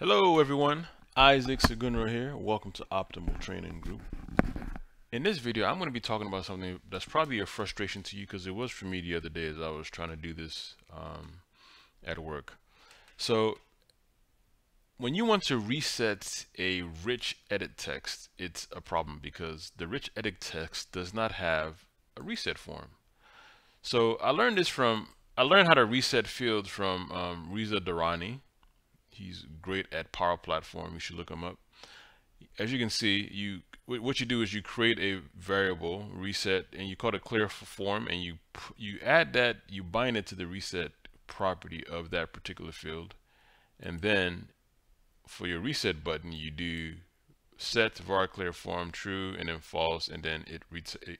Hello everyone, Isaac Sagunra here. Welcome to Optimal Training Group. In this video, I'm going to be talking about something that's probably a frustration to you because it was for me the other day as I was trying to do this um, at work. So when you want to reset a rich edit text, it's a problem because the rich edit text does not have a reset form. So I learned this from, I learned how to reset fields from um, Reza Dorrani He's great at Power Platform. You should look him up. As you can see, you what you do is you create a variable reset and you call it clear form and you you add that you bind it to the reset property of that particular field and then for your reset button you do set var clear form true and then false and then it,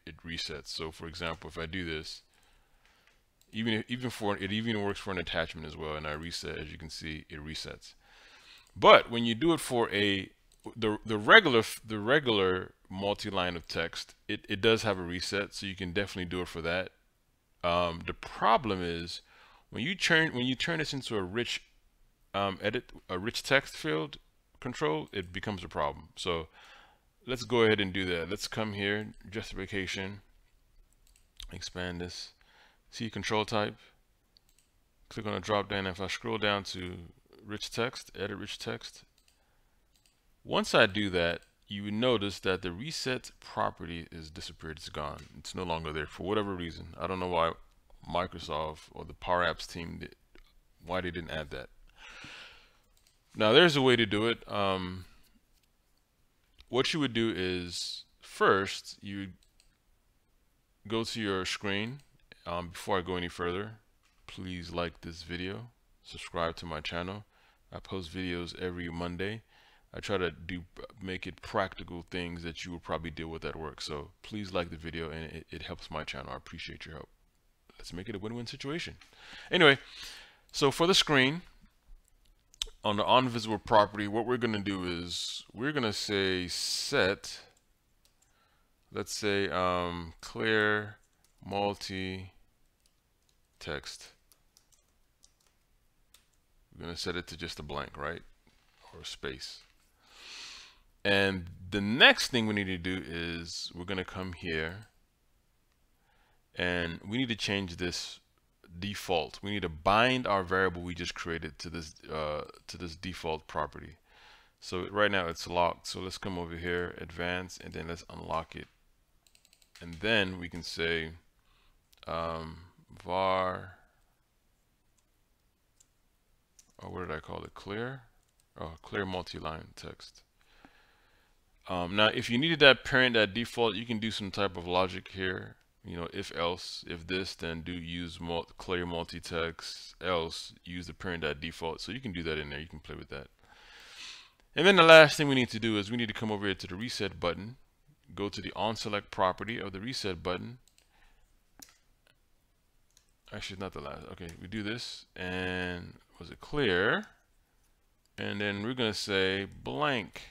it resets so for example if I do this even even for it even works for an attachment as well and I reset as you can see it resets. But when you do it for a the the regular the regular multi-line of text it, it does have a reset so you can definitely do it for that. Um, the problem is when you turn when you turn this into a rich um, edit a rich text field control it becomes a problem. So let's go ahead and do that. Let's come here justification expand this see control type. Click on a drop down. If I scroll down to rich text edit rich text. Once I do that you would notice that the reset property is disappeared. It's gone. It's no longer there for whatever reason. I don't know why Microsoft or the Power Apps team did, why they didn't add that. Now there's a way to do it. Um, what you would do is first you go to your screen um, before I go any further, please like this video, subscribe to my channel. I post videos every Monday. I try to do make it practical things that you will probably deal with at work. So please like the video and it, it helps my channel. I appreciate your help. Let's make it a win-win situation. Anyway, so for the screen, on the onVisible property, what we're going to do is we're going to say set, let's say um, clear multi text. We're going to set it to just a blank, right? Or a space. And the next thing we need to do is we're going to come here and we need to change this default. We need to bind our variable we just created to this uh, to this default property. So right now it's locked. So let's come over here, advance, and then let's unlock it. And then we can say um, var, oh, what did I call it? Clear? Oh, clear multi-line text. Um, now, if you needed that parent that default, you can do some type of logic here. You know, if else, if this, then do use mul clear multi-text, else use the parent that default. So you can do that in there. You can play with that. And then the last thing we need to do is we need to come over here to the reset button, go to the on select property of the reset button, actually not the last. Okay we do this and was it clear? And then we're gonna say blank.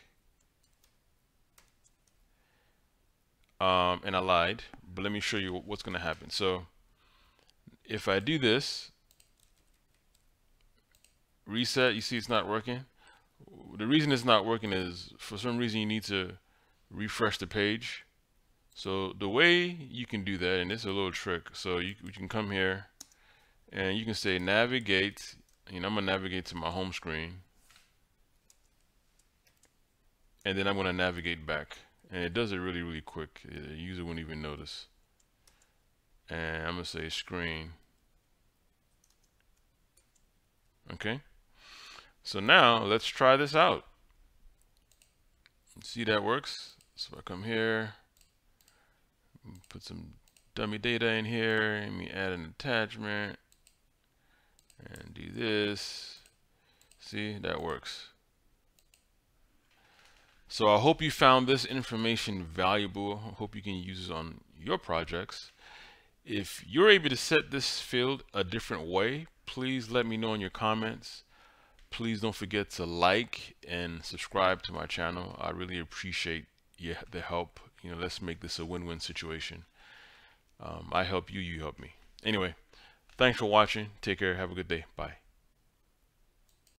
Um, and I lied but let me show you what's gonna happen. So if I do this reset you see it's not working? The reason it's not working is for some reason you need to refresh the page so the way you can do that and it's a little trick so you, you can come here and you can say navigate know I'm gonna navigate to my home screen. And then I'm gonna navigate back. And it does it really really quick. The user wouldn't even notice. And I'm gonna say screen. Okay? So now let's try this out. See that works. So I come here put some dummy data in here Let me add an attachment and do this. See, that works. So I hope you found this information valuable. I hope you can use it on your projects. If you're able to set this field a different way, please let me know in your comments. Please don't forget to like and subscribe to my channel. I really appreciate the help. You know, let's make this a win-win situation. Um, I help you, you help me. Anyway, Thanks for watching. Take care. Have a good day. Bye.